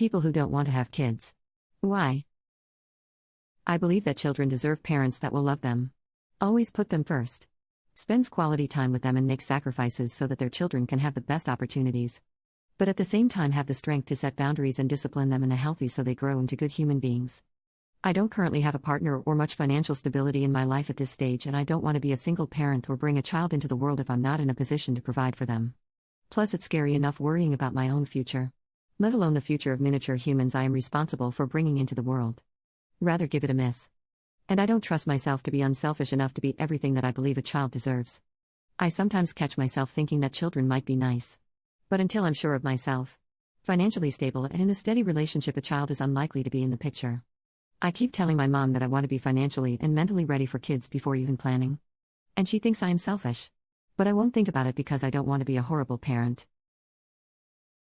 People who don't want to have kids. Why? I believe that children deserve parents that will love them. Always put them first. Spends quality time with them and makes sacrifices so that their children can have the best opportunities. But at the same time, have the strength to set boundaries and discipline them in a healthy so they grow into good human beings. I don't currently have a partner or much financial stability in my life at this stage, and I don't want to be a single parent or bring a child into the world if I'm not in a position to provide for them. Plus, it's scary enough worrying about my own future. Let alone the future of miniature humans I am responsible for bringing into the world. Rather give it a miss. And I don't trust myself to be unselfish enough to be everything that I believe a child deserves. I sometimes catch myself thinking that children might be nice. But until I'm sure of myself, financially stable and in a steady relationship, a child is unlikely to be in the picture. I keep telling my mom that I want to be financially and mentally ready for kids before even planning. And she thinks I am selfish. But I won't think about it because I don't want to be a horrible parent.